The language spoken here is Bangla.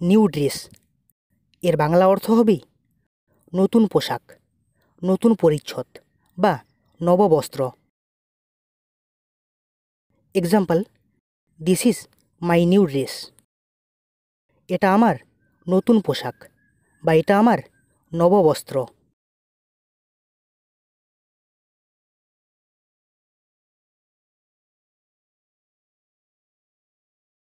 New dress. এর বাংলা অর্থ হবে নতুন পোশাক, নতুন পরিচ্ছদ বা নববস্ত্র। Example this is my new dress এটা আমার নতুন পোশাক বা এটা আমার নববস্ত্র।